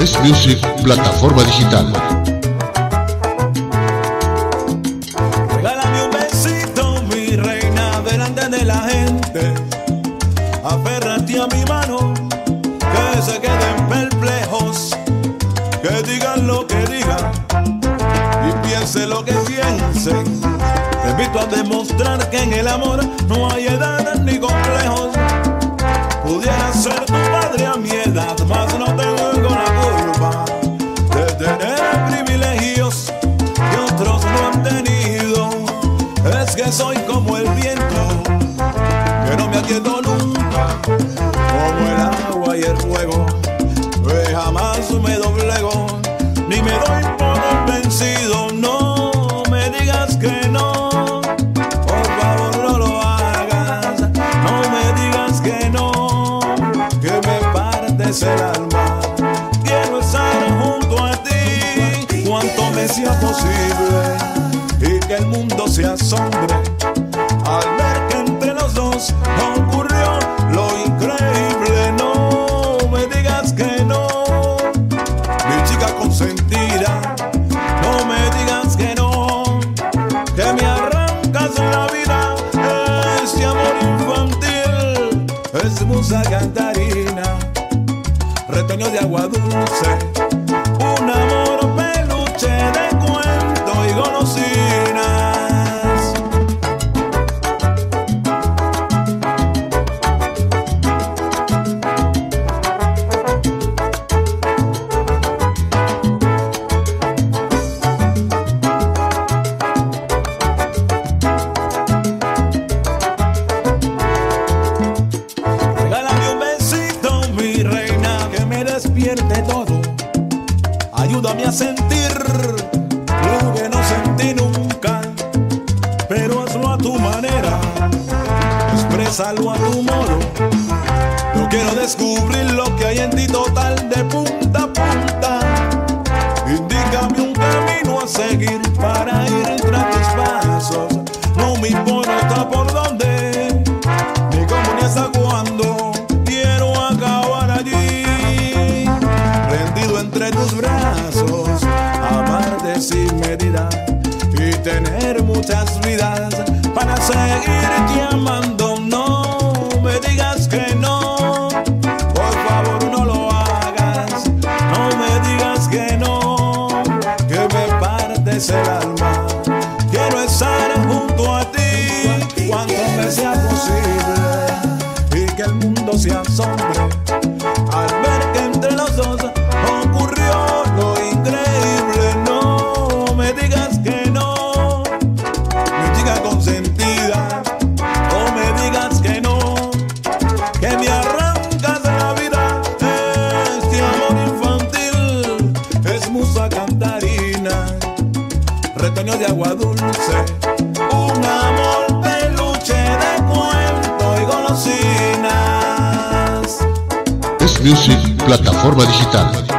Es Music, plataforma digital. Regálame un besito, mi reina, delante de la gente. Aférrate a mi mano, que se queden perplejos. Que digan lo que digan y piensen lo que piensen. Te invito a demostrar que en el amor no hay edad ni complejos. Me doblego, ni me doy por vencido. No me digas que no, por favor no lo hagas, no me digas que no, que me partes el alma. Quiero estar junto a ti. Cuanto me sea posible y que el mundo se asombre es musa cantarina, retoño de agua dulce, a sentir lo que no sentí nunca, pero hazlo a tu manera, exprésalo a tu modo. Yo quiero descubrir lo que hay en ti total de punta a punta. Muchas vidas para seguirte amando. No me digas que no. Por favor no lo hagas. No me digas que no. Que me partes el alma. Quiero estar junto a ti cuanto me sea posible. Y que el mundo se asombre de agua dulce, un amor peluche de cuento y golosinas. Es Music, plataforma digital.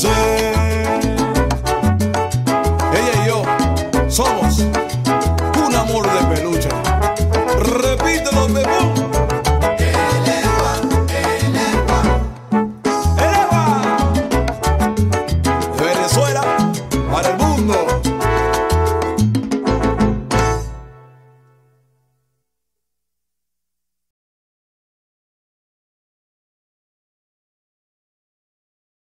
Ti